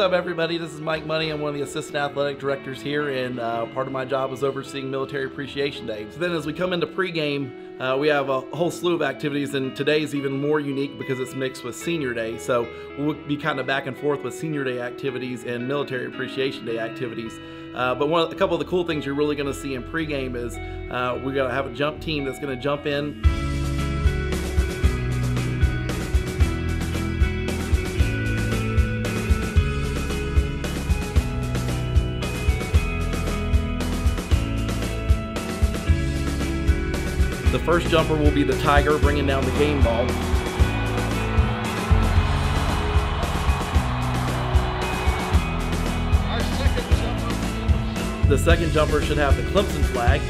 up, everybody? This is Mike Money. I'm one of the assistant athletic directors here, and uh, part of my job is overseeing Military Appreciation Day. So then, as we come into pregame, uh, we have a whole slew of activities, and today is even more unique because it's mixed with Senior Day. So we'll be kind of back and forth with Senior Day activities and Military Appreciation Day activities. Uh, but one, a couple of the cool things you're really going to see in pregame is uh, we're going to have a jump team that's going to jump in. The first jumper will be the Tiger bringing down the game ball. The second jumper should have the Clemson flag.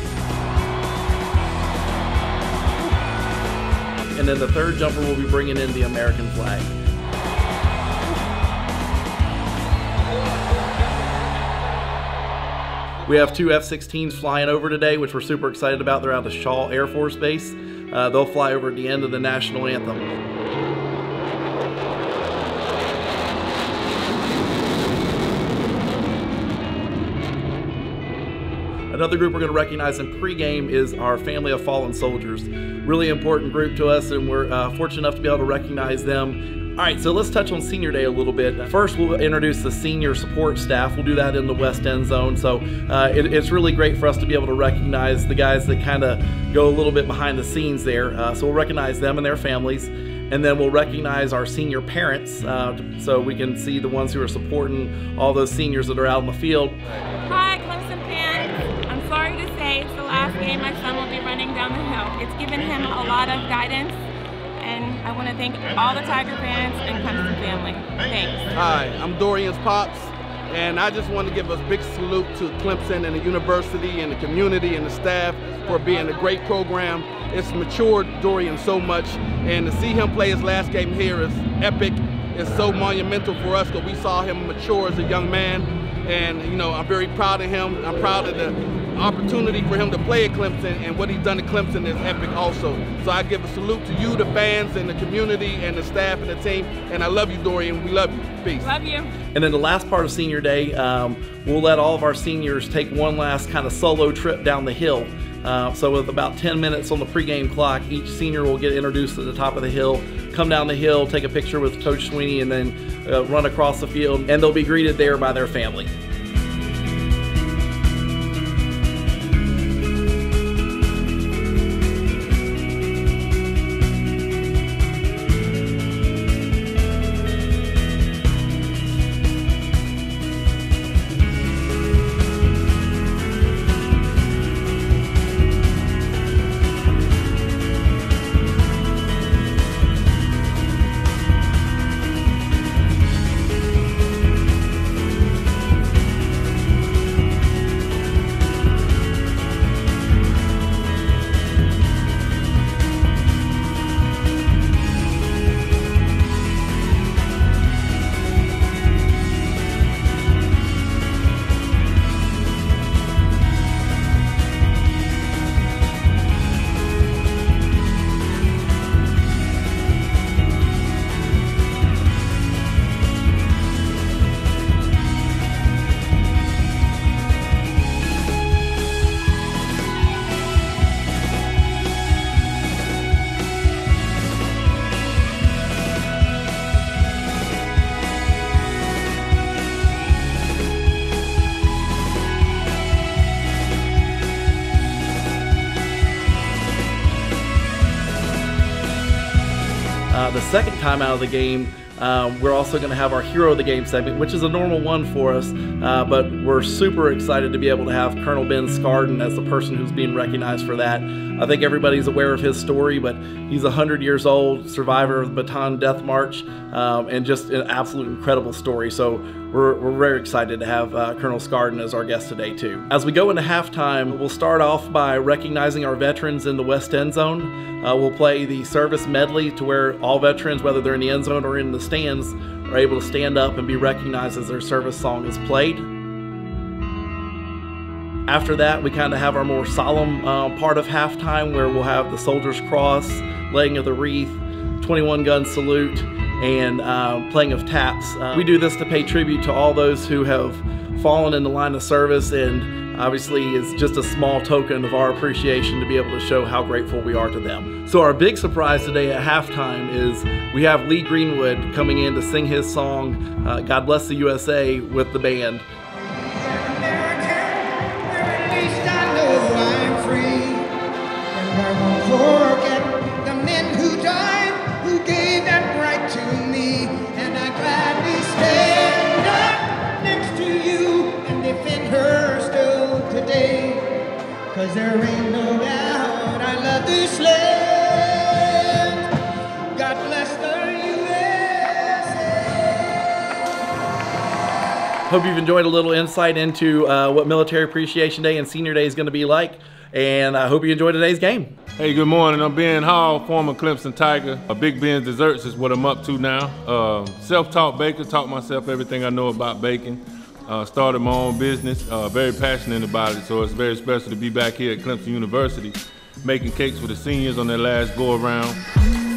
And then the third jumper will be bringing in the American flag. We have two F-16s flying over today, which we're super excited about. They're out of Shaw Air Force Base. Uh, they'll fly over at the end of the national anthem. Another group we're going to recognize in pregame is our Family of Fallen Soldiers. Really important group to us, and we're uh, fortunate enough to be able to recognize them. All right, so let's touch on Senior Day a little bit. First, we'll introduce the senior support staff. We'll do that in the West End Zone. So uh, it, it's really great for us to be able to recognize the guys that kind of go a little bit behind the scenes there. Uh, so we'll recognize them and their families and then we'll recognize our senior parents uh, so we can see the ones who are supporting all those seniors that are out in the field. Hi, Clemson fans. I'm sorry to say it's the last game my son will be running down the hill. It's given him a lot of guidance, I want to thank all the Tiger fans and Clemson family. Thanks. Hi, I'm Dorian's Pops, and I just want to give a big salute to Clemson and the university and the community and the staff for being a great program. It's matured Dorian so much, and to see him play his last game here is epic. It's so monumental for us because we saw him mature as a young man, and you know I'm very proud of him. I'm proud of the opportunity for him to play at Clemson, and what he's done at Clemson is epic also. So I give a salute to you, the fans, and the community, and the staff and the team. And I love you, Dorian. We love you. Peace. Love you. And then the last part of Senior Day, um, we'll let all of our seniors take one last kind of solo trip down the hill. Uh, so with about 10 minutes on the pregame clock, each senior will get introduced to the top of the hill, come down the hill, take a picture with Coach Swinney, and then uh, run across the field, and they'll be greeted there by their family. Uh, the second time out of the game, uh, we're also going to have our Hero of the Game segment, which is a normal one for us, uh, but we're super excited to be able to have Colonel Ben Skardon as the person who's being recognized for that. I think everybody's aware of his story, but he's 100 years old, survivor of the Bataan Death March, um, and just an absolute incredible story. So we're, we're very excited to have uh, Colonel Skardon as our guest today, too. As we go into halftime, we'll start off by recognizing our veterans in the West End Zone. Uh, we'll play the service medley to where all veterans, whether they're in the end zone or in the stands, are able to stand up and be recognized as their service song is played. After that, we kind of have our more solemn uh, part of halftime where we'll have the Soldier's Cross, laying of the wreath, 21 gun salute, and uh, playing of taps. Uh, we do this to pay tribute to all those who have fallen in the line of service and obviously it's just a small token of our appreciation to be able to show how grateful we are to them. So our big surprise today at halftime is we have Lee Greenwood coming in to sing his song, uh, God Bless the USA, with the band. Hope you've enjoyed a little insight into uh, what Military Appreciation Day and Senior Day is going to be like. And I hope you enjoyed today's game. Hey, good morning. I'm Ben Hall, former Clemson Tiger. Big Ben's Desserts is what I'm up to now. Uh, Self-taught baker, taught myself everything I know about baking. Uh, started my own business, uh, very passionate about it, so it's very special to be back here at Clemson University making cakes for the seniors on their last go around.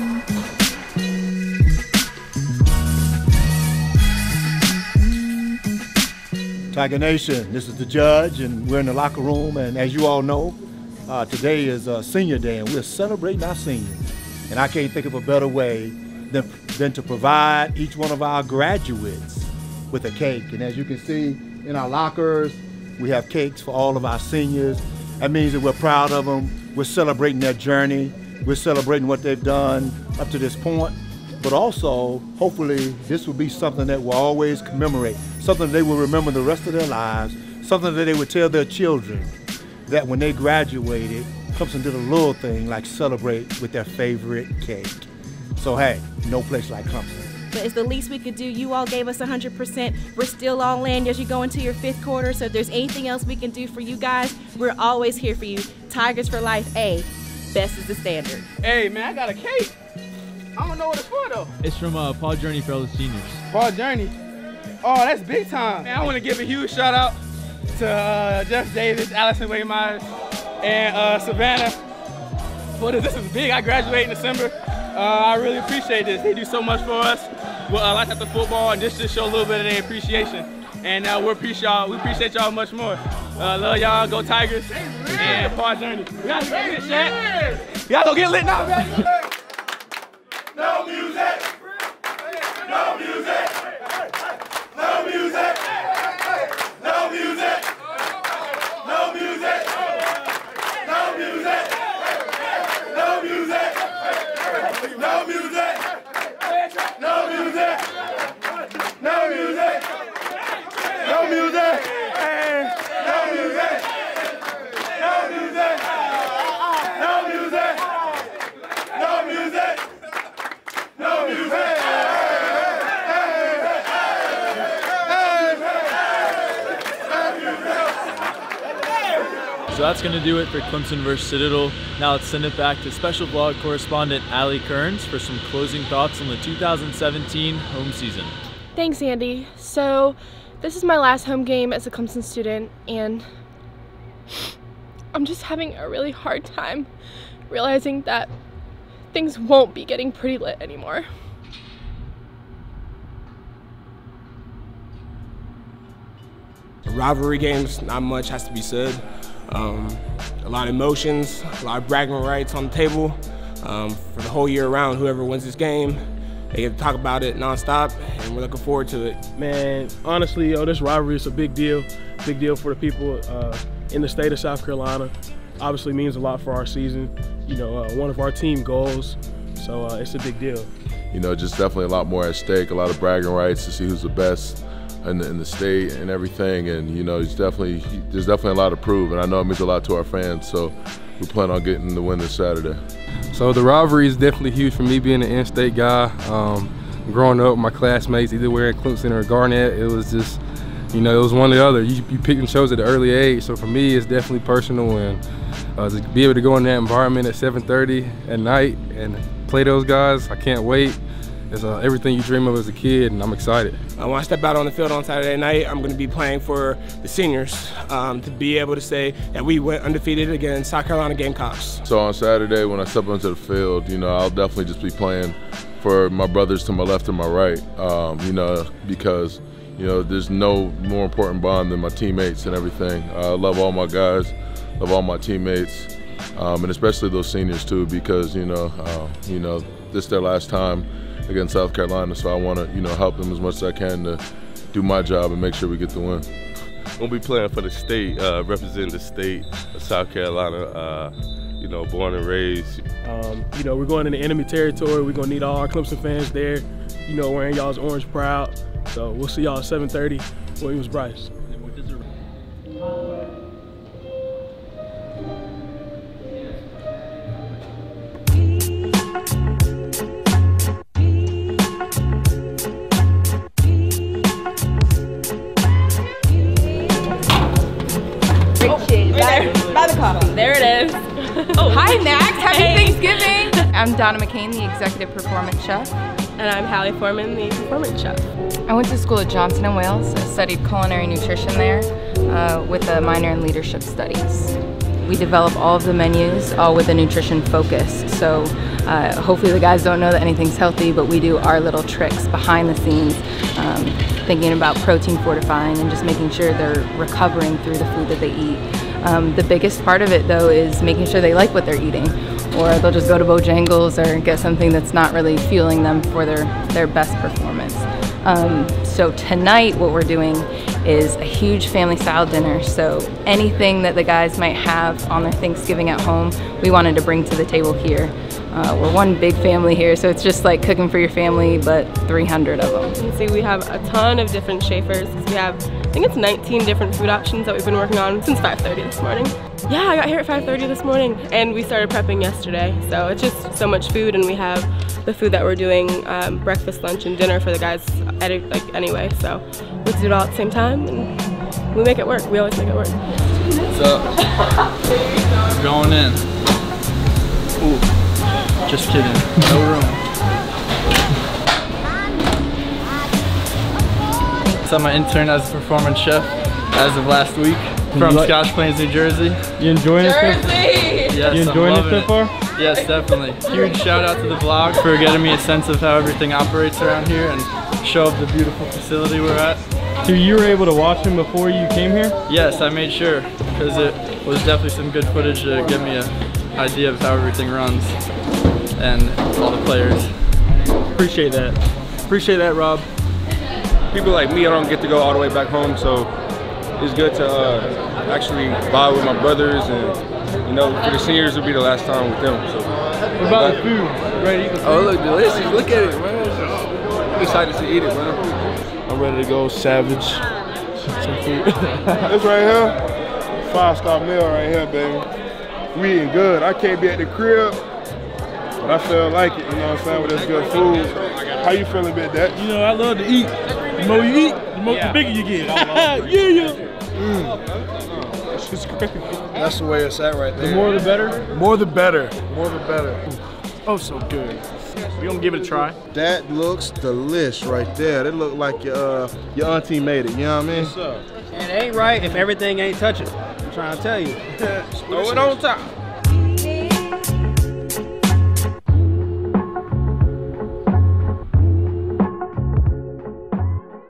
Tiger Nation, this is the judge, and we're in the locker room. And as you all know, uh, today is uh, senior day, and we're celebrating our seniors. And I can't think of a better way than, than to provide each one of our graduates with a cake. And as you can see in our lockers, we have cakes for all of our seniors. That means that we're proud of them. We're celebrating their journey. We're celebrating what they've done up to this point. But also, hopefully, this will be something that will always commemorate, something they will remember the rest of their lives, something that they would tell their children that when they graduated, Clemson did a little thing like celebrate with their favorite cake. So, hey, no place like Clemson but it's the least we could do. You all gave us 100%. We're still all in as you go into your fifth quarter. So if there's anything else we can do for you guys, we're always here for you. Tigers for life, A. Best is the standard. Hey, man, I got a cake. I don't know what it's for, though. It's from uh, PAW Journey for all the seniors. PAW Journey? Oh, that's big time. Man, I want to give a huge shout out to uh, Jeff Davis, Allison Waymires, and uh, Savannah. For this. this is big. I graduate in December. Uh, I really appreciate this. They do so much for us well, uh, like at the football and just to show a little bit of their appreciation. And uh, we appreciate y'all. We appreciate y'all much more. Uh, love y'all. Go Tigers. And PAW Journey. We gotta get lit, Shaq. We gotta go get lit now, baby. No music. No music. No music. So that's going to do it for Clemson vs. Citadel. Now let's send it back to special vlog correspondent Allie Kearns for some closing thoughts on the 2017 home season. Thanks, Andy. So this is my last home game as a Clemson student, and I'm just having a really hard time realizing that things won't be getting pretty lit anymore. Rivalry games, not much has to be said. Um, a lot of emotions, a lot of bragging rights on the table um, for the whole year around. Whoever wins this game, they get to talk about it nonstop, and we're looking forward to it. Man, honestly, yo, this rivalry is a big deal. Big deal for the people uh, in the state of South Carolina. Obviously means a lot for our season. You know, uh, one of our team goals. So uh, it's a big deal. You know, just definitely a lot more at stake, a lot of bragging rights to see who's the best in the, in the state and everything. And you know, it's definitely there's definitely a lot to prove, and I know it means a lot to our fans. So we plan on getting the win this Saturday. So the rivalry is definitely huge for me, being an in-state guy. Um, growing up, my classmates either wearing Clemson or Garnet, it was just, you know, it was one or the other. You, you pick and chose at an early age. So for me, it's definitely personal, and uh, to be able to go in that environment at 7:30 at night and play those guys, I can't wait It's uh, everything you dream of as a kid, and I'm excited. Uh, when I step out on the field on Saturday night, I'm going to be playing for the seniors um, to be able to say that we went undefeated against South Carolina Gamecocks. So on Saturday, when I step onto the field, you know, I'll definitely just be playing for my brothers to my left and my right, um, you know, because, you know, there's no more important bond than my teammates and everything. I love all my guys, love all my teammates, um, and especially those seniors too, because, you know, uh, you know, this is their last time against South Carolina, so I want to, you know, help them as much as I can to do my job and make sure we get the win. We'll be playing for the state, uh, representing the state of South Carolina. Uh, you know, born and raised. Um, you know, we're going into enemy territory. We're gonna need all our Clemson fans there. You know, wearing y'all's orange proud. So we'll see y'all at 7:30. Williams Brice. I'm Donna McCain, the executive performance chef. And I'm Hallie Foreman, the performance chef. I went to school at Johnson and Wales. I studied culinary nutrition there uh, with a minor in leadership studies. We develop all of the menus, all with a nutrition focus. So uh, hopefully the guys don't know that anything's healthy, but we do our little tricks behind the scenes, um, thinking about protein fortifying and just making sure they're recovering through the food that they eat. Um, the biggest part of it though is making sure they like what they're eating or they'll just go to Bojangles or get something that's not really fueling them for their, their best performance. Um, so tonight what we're doing is a huge family style dinner. So anything that the guys might have on their Thanksgiving at home, we wanted to bring to the table here. Uh, we're one big family here, so it's just like cooking for your family, but 300 of them. You can see we have a ton of different chafers we have, I think it's 19 different food options that we've been working on since 5.30 this morning. Yeah, I got here at 5.30 this morning and we started prepping yesterday. So it's just so much food and we have the food that we're doing, um, breakfast, lunch, and dinner for the guys like anyway. So let's do it all at the same time and we make it work. We always make it work. What's? Going in. Ooh. Just kidding. No room. So I'm an intern as a performance chef as of last week from like- Scotch Plains, New Jersey. You enjoying it? so- Yes, You I'm enjoying it loving so far? Yes, definitely. Huge shout out to the vlog for getting me a sense of how everything operates around here and show of the beautiful facility we're at. So you were able to watch him before you came here? Yes, I made sure because it was definitely some good footage to give me an idea of how everything runs and all the players. Appreciate that. Appreciate that, Rob. people like me, I don't get to go all the way back home, so it's good to uh, actually vibe with my brothers, and you know, for the seniors, it'll be the last time with them. So. What about the food? Ready to eat the food? Oh, look delicious. Look at it, man. I'm excited to eat it, man. I'm ready to go savage some food. this right here, five star meal right here, baby. We eating good. I can't be at the crib, but I feel like it, you know what I'm saying, with this good food. How you feeling about that? You know, I love to eat. The more you eat, the, more, the bigger you get. yeah, yeah. That's just crazy. That's the way it's at right there. The more the better? More the better. More the better. Oh, so good. We gonna give it a try? That looks delish right there. That look like your uh, your auntie made it. You know what I mean? It ain't right if everything ain't touching. I'm trying to tell you. Throw it on top.